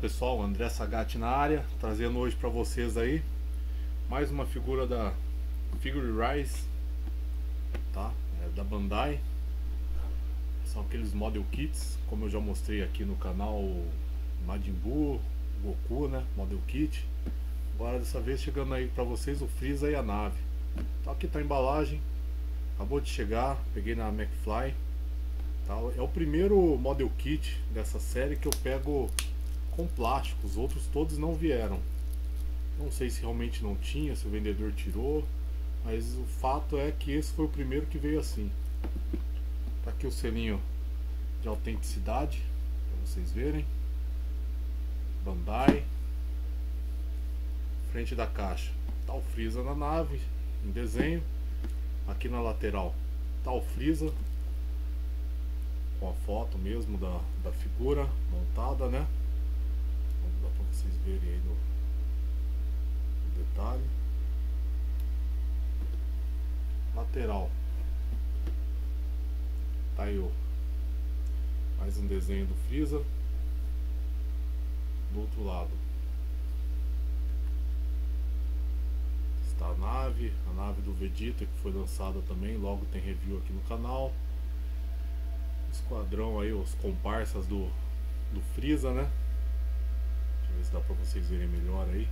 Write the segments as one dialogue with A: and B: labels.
A: pessoal, André Sagatti na área, trazendo hoje para vocês aí mais uma figura da Figure Rise, tá? É da Bandai. São aqueles model kits, como eu já mostrei aqui no canal Majin Buu, Goku, né? Model kit. Agora dessa vez chegando aí para vocês o Freeza e a nave. Então aqui tá a embalagem, acabou de chegar, peguei na McFly. Tá? É o primeiro model kit dessa série que eu pego com plástico, os outros todos não vieram. Não sei se realmente não tinha, se o vendedor tirou, mas o fato é que esse foi o primeiro que veio assim. Tá aqui o selinho de autenticidade, para vocês verem. Bandai. Frente da caixa, tá o Freeza na nave, em desenho. Aqui na lateral, tá o Freeza, com a foto mesmo da, da figura montada, né? Vocês verem aí no, no detalhe. Lateral. Tá aí o mais um desenho do Freeza. Do outro lado está a nave, a nave do Vegeta que foi lançada também, logo tem review aqui no canal. Esquadrão aí, os comparsas do, do Freeza, né? Ver se dá pra vocês verem melhor aí.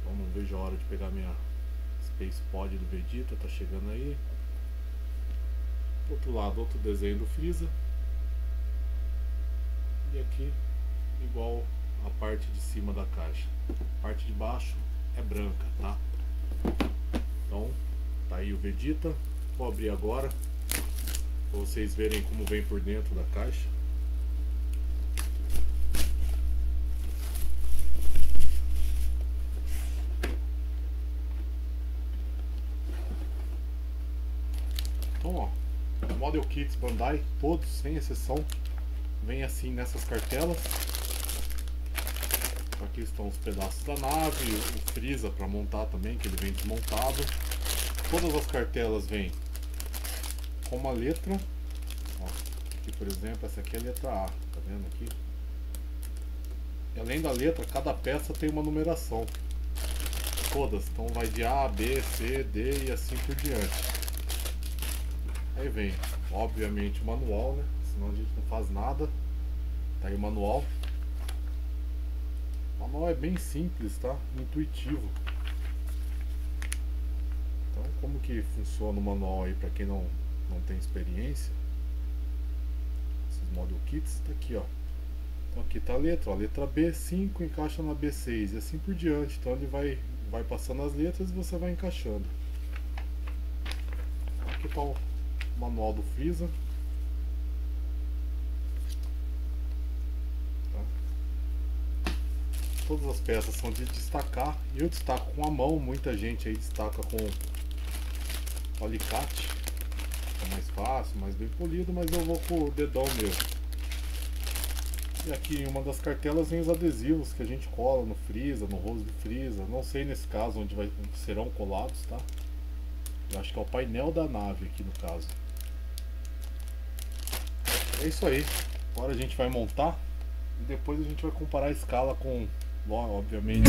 A: Então não vejo a hora de pegar minha Space Pod do Vegeta, tá chegando aí. Outro lado, outro desenho do Freeza. E aqui, igual a parte de cima da caixa. A parte de baixo é branca, tá? Então, tá aí o Vegeta. Vou abrir agora, para vocês verem como vem por dentro da caixa. Então, ó, Model Kits Bandai, todos, sem exceção, vem assim nessas cartelas. Aqui estão os pedaços da nave, o Freeza para montar também, que ele vem desmontado. Todas as cartelas vêm com uma letra. Ó, aqui, por exemplo, essa aqui é a letra A, tá vendo aqui? E além da letra, cada peça tem uma numeração. Todas, então vai de A, B, C, D e assim por diante. Aí vem, obviamente, manual, né? Senão a gente não faz nada. Tá aí o manual. O manual é bem simples, tá? Intuitivo. Então, como que funciona o manual aí para quem não, não tem experiência? Esses model kits, tá aqui, ó. Então aqui tá a letra, ó, letra B5 encaixa na B6 e assim por diante. Então ele vai, vai passando as letras e você vai encaixando. Aqui tá o manual do Freeza. Tá? Todas as peças são de destacar. Eu destaco com a mão, muita gente aí destaca com alicate. É mais fácil, mais bem polido, mas eu vou com o dedão mesmo. E aqui em uma das cartelas vem os adesivos que a gente cola no Freeza, no rosto do Freeza. Não sei nesse caso onde vai, serão colados, tá? Eu acho que é o painel da nave aqui no caso. É isso aí. Agora a gente vai montar e depois a gente vai comparar a escala com, obviamente,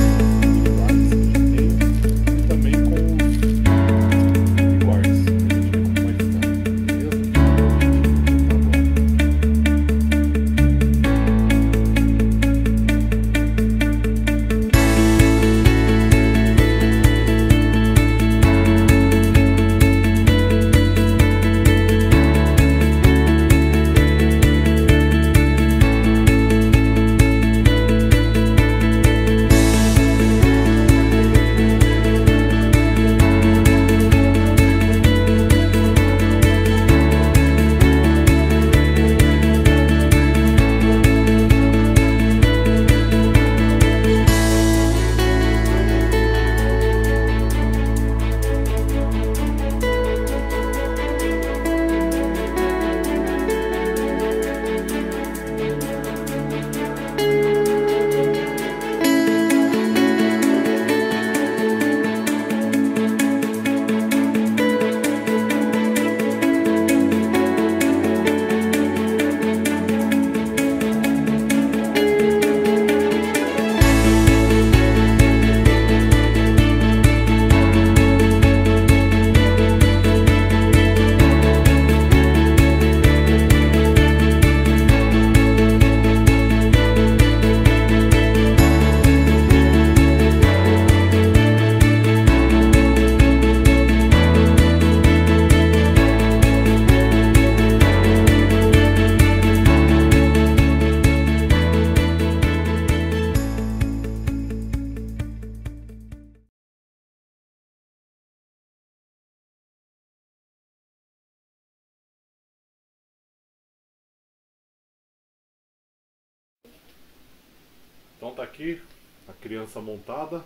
A: aqui a criança montada,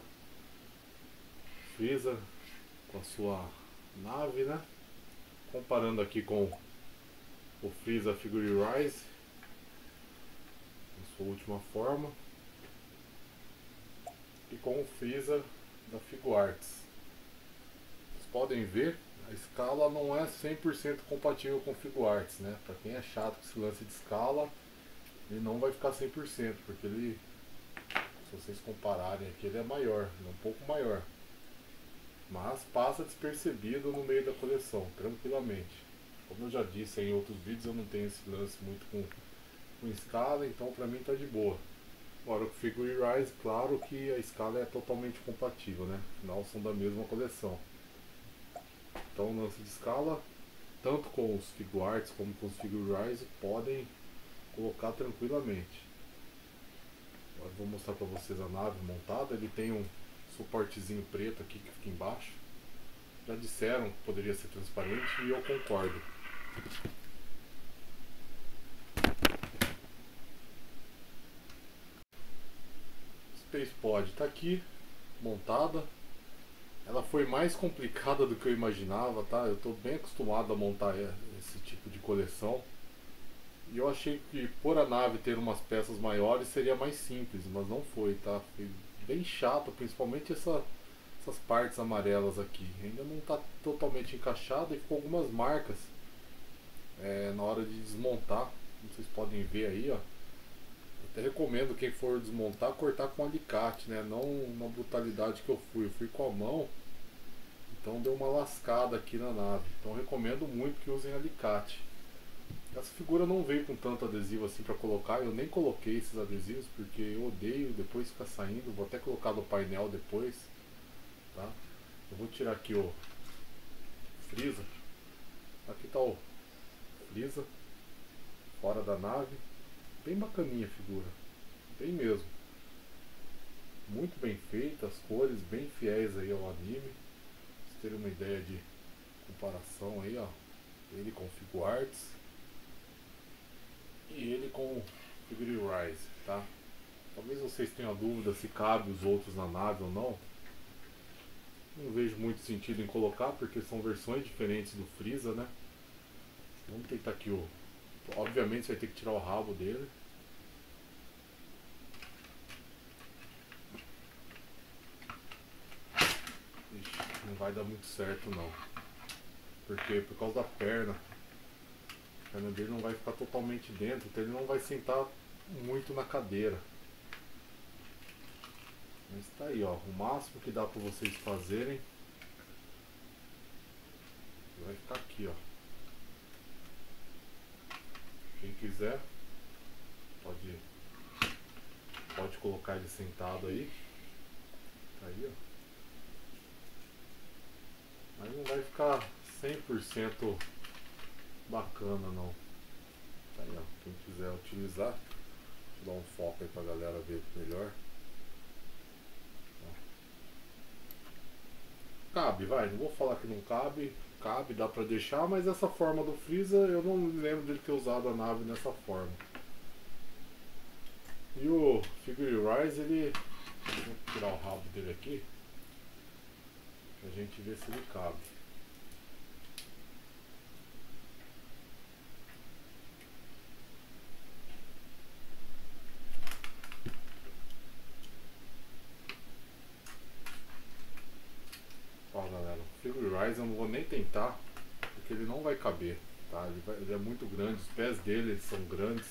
A: Freeza com a sua nave, né? Comparando aqui com o Freeza Figure Rise, em sua última forma, e com o Freeza da Figuarts. Vocês podem ver, a escala não é 100% compatível com o Figuarts, né? Para quem é chato com esse lance de escala, ele não vai ficar 100%, porque ele, se vocês compararem aqui, ele é maior, é um pouco maior. Mas passa despercebido no meio da coleção, tranquilamente. Como eu já disse em outros vídeos, eu não tenho esse lance muito com, com escala, então pra mim tá de boa. Agora o Figure Rise, claro que a escala é totalmente compatível, né? Afinal são da mesma coleção. Então o lance de escala, tanto com os Figuarts como com os Figure Rise, podem colocar tranquilamente. Agora vou mostrar para vocês a nave montada. Ele tem um suportezinho preto aqui que fica embaixo. Já disseram que poderia ser transparente e eu concordo. Space Pod está aqui, montada. Ela foi mais complicada do que eu imaginava, tá? Eu estou bem acostumado a montar esse tipo de coleção. E eu achei que por a nave ter umas peças maiores seria mais simples, mas não foi, tá? Foi bem chato, principalmente essa, essas partes amarelas aqui. Ainda não está totalmente encaixado e ficou algumas marcas é, na hora de desmontar. Como vocês podem ver aí, ó. Até recomendo quem for desmontar cortar com alicate, né? Não na brutalidade que eu fui. Eu fui com a mão, então deu uma lascada aqui na nave. Então recomendo muito que usem alicate. Essa figura não veio com tanto adesivo assim para colocar, eu nem coloquei esses adesivos porque eu odeio. Depois ficar saindo, vou até colocar no painel depois, tá? Eu vou tirar aqui o Freeza, aqui tá o Freeza, fora da nave, bem bacaninha a figura, bem mesmo, muito bem feita, as cores bem fiéis aí ao anime, pra vocês terem uma ideia de comparação aí ó, ele com e ele com Figure Rise, tá? Talvez vocês tenham dúvida se cabe os outros na nave ou não. Não vejo muito sentido em colocar porque são versões diferentes do Freeza, né? Vamos tentar aqui o. Obviamente você vai ter que tirar o rabo dele. Ixi, não vai dar muito certo não. Porque por causa da perna perna dele não vai ficar totalmente dentro, então ele não vai sentar muito na cadeira. Mas tá aí, ó, o máximo que dá para vocês fazerem vai ficar aqui, ó. Quem quiser pode pode colocar ele sentado aí. Tá aí, ó. Mas não vai ficar 100% bacana não. Tá aí, ó. Quem quiser utilizar, vou dar um foco aí pra galera ver melhor. Cabe, vai, não vou falar que não cabe, cabe, dá pra deixar, mas essa forma do Freeza eu não lembro dele ter usado a nave nessa forma. E o Figure Rise, ele. Vou tirar o rabo dele aqui. Pra gente ver se ele cabe. Rise eu não vou nem tentar, porque ele não vai caber, tá? Ele, vai, ele é muito grande, os pés dele são grandes,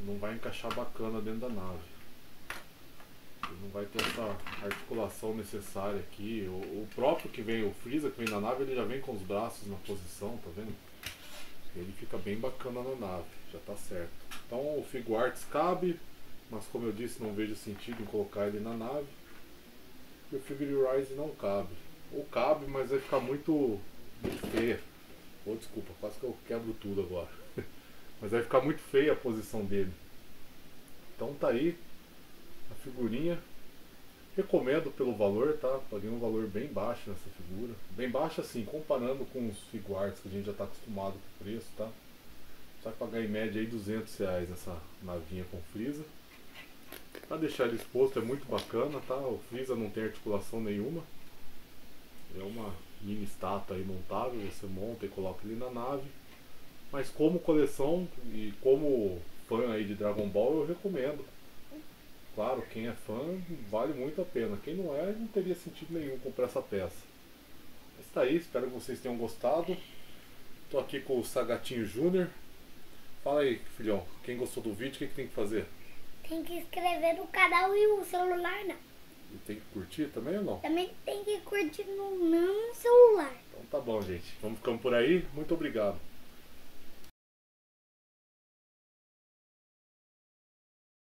A: não vai encaixar bacana dentro da nave. Ele não vai ter essa articulação necessária aqui. O, o próprio que vem, o Freeza que vem na nave, ele já vem com os braços na posição, tá vendo? Ele fica bem bacana na nave, já tá certo. Então o Figuarts cabe, mas como eu disse, não vejo sentido em colocar ele na nave. E o Figure Rise não cabe. Ou cabe, mas vai ficar muito, muito feia. Oh, desculpa, quase que eu quebro tudo agora. mas vai ficar muito feia a posição dele. Então tá aí a figurinha. Recomendo pelo valor, tá? Paguei um valor bem baixo nessa figura. Bem baixo assim, comparando com os figuarts que a gente já está acostumado com o preço, tá? Só que pagar em média aí 200 reais nessa navinha com frisa. Pra deixar ele exposto é muito bacana, tá? O Freeza não tem articulação nenhuma. É uma mini estátua aí montável, você monta e coloca ele na nave. Mas como coleção e como fã aí de Dragon Ball eu recomendo. Claro, quem é fã vale muito a pena. Quem não é, não teria sentido nenhum comprar essa peça. Mas tá aí, espero que vocês tenham gostado. Tô aqui com o Sagatinho Júnior. Fala aí, filhão, quem gostou do vídeo, o que, que tem que fazer?
B: Tem que inscrever no canal e o celular não.
A: E tem que curtir também ou não?
B: Também tem que curtir no não celular.
A: Então tá bom, gente. Vamos ficando por aí. Muito obrigado.